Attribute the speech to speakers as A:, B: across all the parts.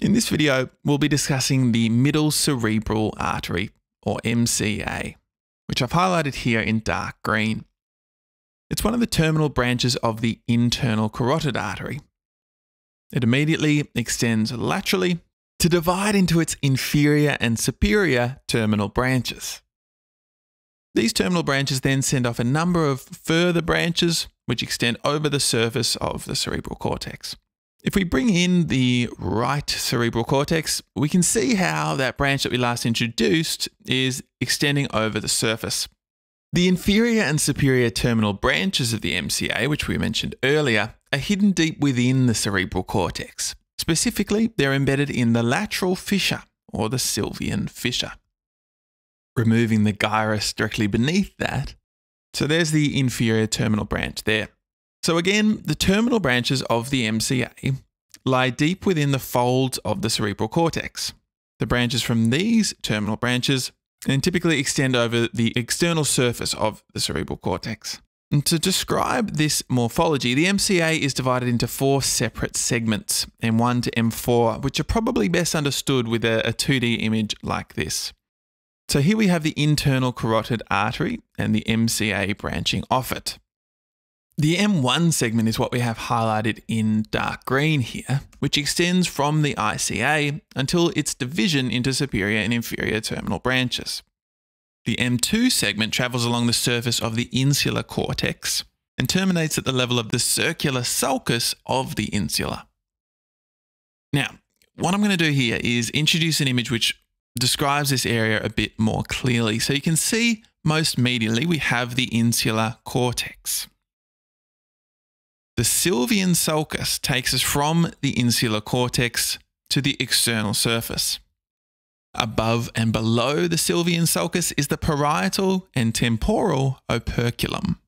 A: In this video, we'll be discussing the middle cerebral artery, or MCA, which I've highlighted here in dark green. It's one of the terminal branches of the internal carotid artery. It immediately extends laterally to divide into its inferior and superior terminal branches. These terminal branches then send off a number of further branches which extend over the surface of the cerebral cortex. If we bring in the right cerebral cortex, we can see how that branch that we last introduced is extending over the surface. The inferior and superior terminal branches of the MCA, which we mentioned earlier, are hidden deep within the cerebral cortex. Specifically, they're embedded in the lateral fissure, or the Sylvian fissure. Removing the gyrus directly beneath that, so there's the inferior terminal branch there. So again, the terminal branches of the MCA lie deep within the folds of the cerebral cortex. The branches from these terminal branches and typically extend over the external surface of the cerebral cortex. And to describe this morphology, the MCA is divided into four separate segments, M1 to M4, which are probably best understood with a, a 2D image like this. So here we have the internal carotid artery and the MCA branching off it. The M1 segment is what we have highlighted in dark green here, which extends from the ICA until its division into superior and inferior terminal branches. The M2 segment travels along the surface of the insular cortex and terminates at the level of the circular sulcus of the insula. Now, what I'm going to do here is introduce an image which describes this area a bit more clearly. So you can see most medially we have the insular cortex. The Sylvian sulcus takes us from the insular cortex to the external surface. Above and below the Sylvian sulcus is the parietal and temporal operculum.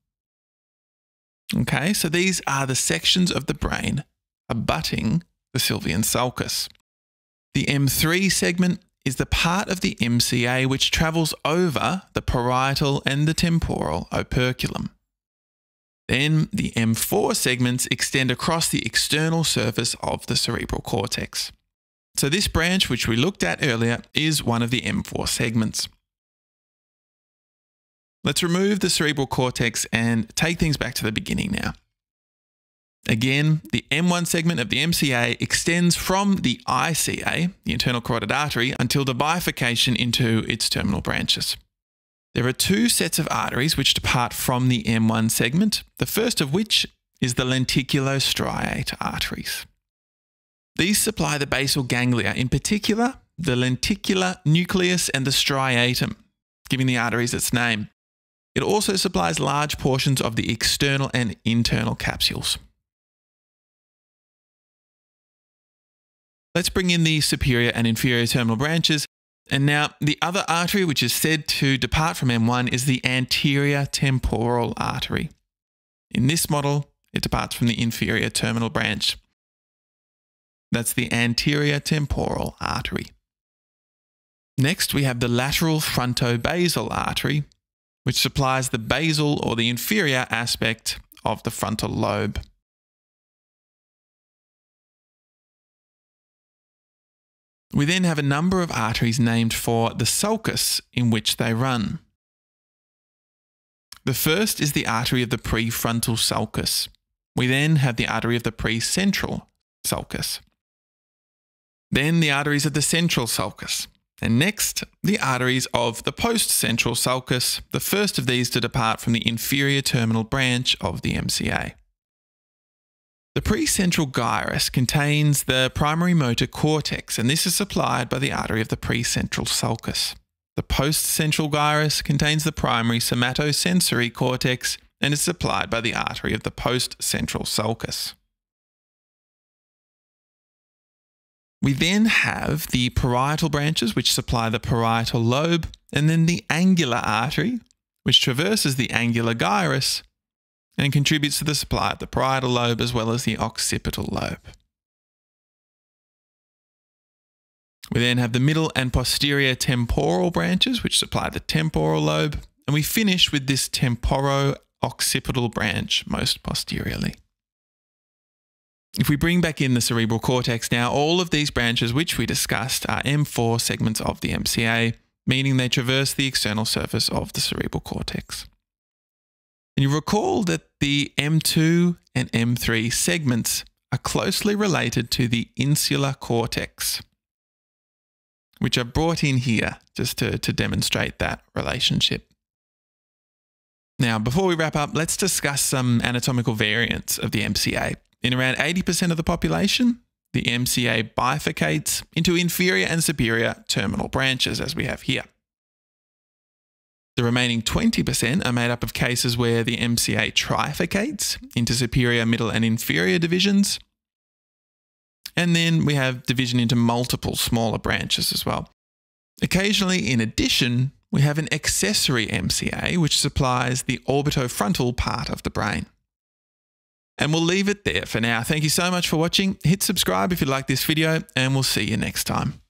A: Okay, so these are the sections of the brain abutting the Sylvian sulcus. The M3 segment is the part of the MCA which travels over the parietal and the temporal operculum. Then the M4 segments extend across the external surface of the cerebral cortex. So this branch, which we looked at earlier, is one of the M4 segments. Let's remove the cerebral cortex and take things back to the beginning now. Again, the M1 segment of the MCA extends from the ICA, the internal carotid artery, until the bifurcation into its terminal branches. There are two sets of arteries which depart from the M1 segment, the first of which is the lenticulostriate arteries. These supply the basal ganglia, in particular, the lenticular nucleus and the striatum, giving the arteries its name. It also supplies large portions of the external and internal capsules. Let's bring in the superior and inferior terminal branches and now the other artery which is said to depart from M1 is the anterior temporal artery. In this model, it departs from the inferior terminal branch. That's the anterior temporal artery. Next, we have the lateral fronto-basal artery, which supplies the basal or the inferior aspect of the frontal lobe. We then have a number of arteries named for the sulcus in which they run. The first is the artery of the prefrontal sulcus. We then have the artery of the precentral sulcus. Then the arteries of the central sulcus. And next, the arteries of the postcentral sulcus, the first of these to depart from the inferior terminal branch of the MCA. The precentral gyrus contains the primary motor cortex, and this is supplied by the artery of the precentral sulcus. The postcentral gyrus contains the primary somatosensory cortex and is supplied by the artery of the postcentral sulcus. We then have the parietal branches, which supply the parietal lobe, and then the angular artery, which traverses the angular gyrus and contributes to the supply of the parietal lobe as well as the occipital lobe. We then have the middle and posterior temporal branches, which supply the temporal lobe, and we finish with this temporo-occipital branch most posteriorly. If we bring back in the cerebral cortex now, all of these branches which we discussed are M4 segments of the MCA, meaning they traverse the external surface of the cerebral cortex. And you recall that the M2 and M3 segments are closely related to the insular cortex, which are brought in here just to, to demonstrate that relationship. Now, before we wrap up, let's discuss some anatomical variants of the MCA. In around 80% of the population, the MCA bifurcates into inferior and superior terminal branches, as we have here. The remaining 20% are made up of cases where the MCA trifurcates into superior, middle, and inferior divisions. And then we have division into multiple smaller branches as well. Occasionally, in addition, we have an accessory MCA which supplies the orbitofrontal part of the brain. And we'll leave it there for now. Thank you so much for watching. Hit subscribe if you like this video, and we'll see you next time.